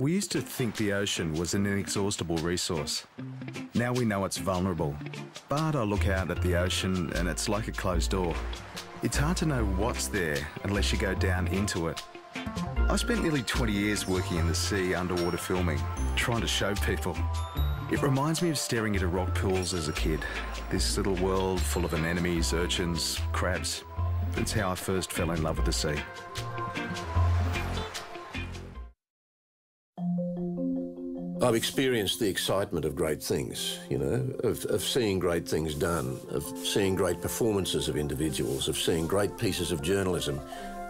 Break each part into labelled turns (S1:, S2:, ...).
S1: We used to think the ocean was an inexhaustible resource. Now we know it's vulnerable. But I look out at the ocean and it's like a closed door. It's hard to know what's there unless you go down into it. I spent nearly 20 years working in the sea underwater filming, trying to show people. It reminds me of staring into rock pools as a kid. This little world full of anemones, urchins, crabs. That's how I first fell in love with the sea.
S2: I've experienced the excitement of great things, you know, of, of seeing great things done, of seeing great performances of individuals, of seeing great pieces of journalism,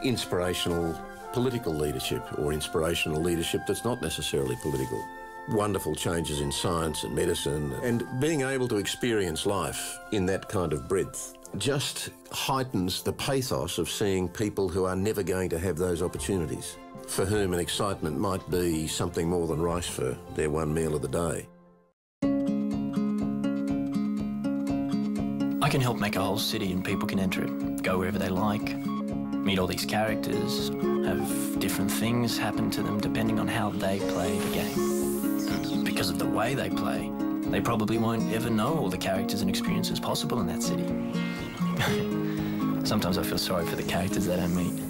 S2: inspirational political leadership or inspirational leadership that's not necessarily political. Wonderful changes in science and medicine, and being able to experience life in that kind of breadth just heightens the pathos of seeing people who are never going to have those opportunities for whom an excitement might be something more than rice for their one meal of the day.
S3: I can help make a whole city and people can enter it, go wherever they like, meet all these characters, have different things happen to them depending on how they play the game. Because of the way they play, they probably won't ever know all the characters and experiences possible in that city. Sometimes I feel sorry for the characters they don't meet.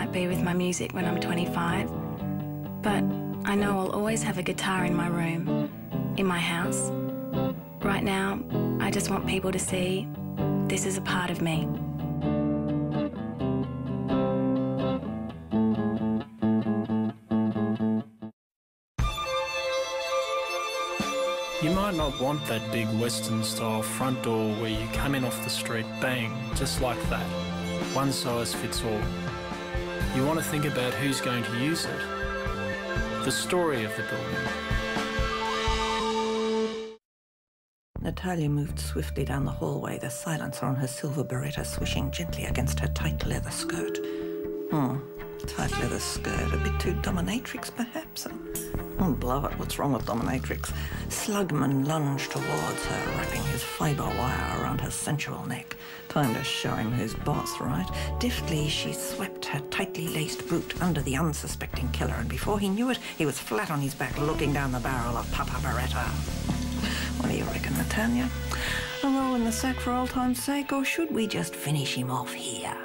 S4: Might be with my music when I'm 25, but I know I'll always have a guitar in my room, in my house. Right now, I just want people to see this is a part of me.
S5: You might not want that big Western style front door where you come in off the street, bang, just like that. One size fits all. You want to think about who's going to use it, the story of the building.
S6: Natalia moved swiftly down the hallway, the silencer on her silver beretta swishing gently against her tight leather skirt. Hmm, tight leather skirt, a bit too dominatrix, perhaps? Oh, blow it, what's wrong with dominatrix? Slugman lunged towards her, wrapping fibre wire around her sensual neck. Time to show him who's boss, right? Deftly, she swept her tightly laced boot under the unsuspecting killer, and before he knew it, he was flat on his back, looking down the barrel of Papa Beretta. What do you reckon, Natanya? A roll in the sack for old time's sake, or should we just finish him off here?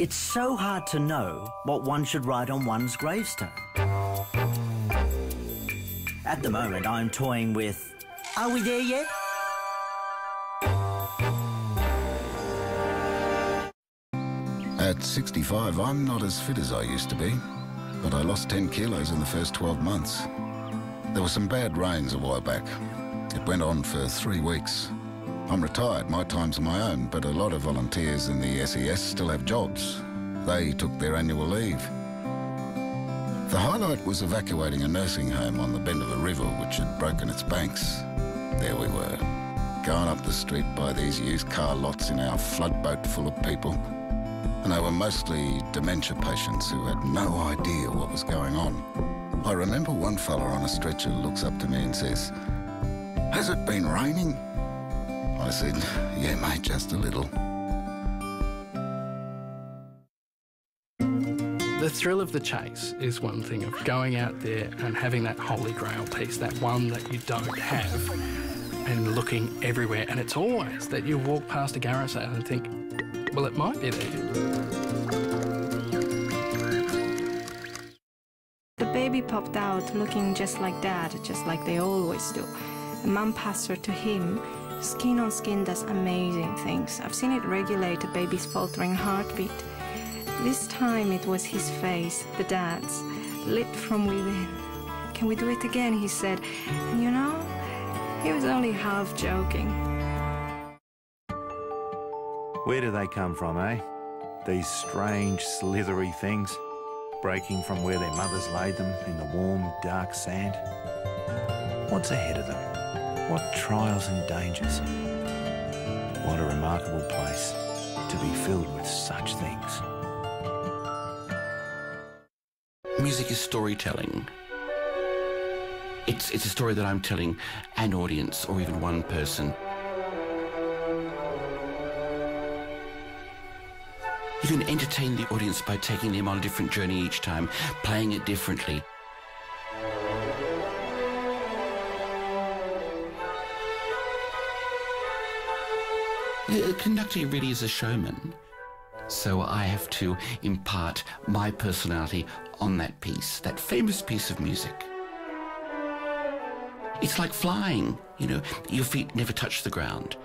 S7: It's so hard to know what one should write on one's gravestone. At the moment, I'm toying with, are we there yet?
S8: At 65, I'm not as fit as I used to be, but I lost 10 kilos in the first 12 months. There were some bad rains a while back. It went on for three weeks. I'm retired, my time's my own, but a lot of volunteers in the SES still have jobs. They took their annual leave. The highlight was evacuating a nursing home on the bend of a river which had broken its banks. There we were, going up the street by these used car lots in our floodboat full of people. And they were mostly dementia patients who had no idea what was going on. I remember one fella on a stretcher looks up to me and says, Has it been raining? I said, Yeah, mate, just a little.
S5: The thrill of the chase is one thing of going out there and having that holy grail piece, that one that you don't have, and looking everywhere. And it's always that you walk past a garage sale and think, well, it might be there.
S9: The baby popped out looking just like dad, just like they always do. Mom passed her to him. Skin on skin does amazing things. I've seen it regulate a baby's faltering heartbeat. This time it was his face, the dad's, lit from within. Can we do it again? He said. And you know, he was only half joking.
S10: Where do they come from, eh? These strange, slithery things, breaking from where their mothers laid them in the warm, dark sand. What's ahead of them? What trials and dangers? What a remarkable place to be filled with such things.
S11: Music is storytelling. It's, it's a story that I'm telling an audience or even one person. You can entertain the audience by taking them on a different journey each time, playing it differently. Uh, the conductor really is a showman. So I have to impart my personality on that piece, that famous piece of music. It's like flying, you know, your feet never touch the ground.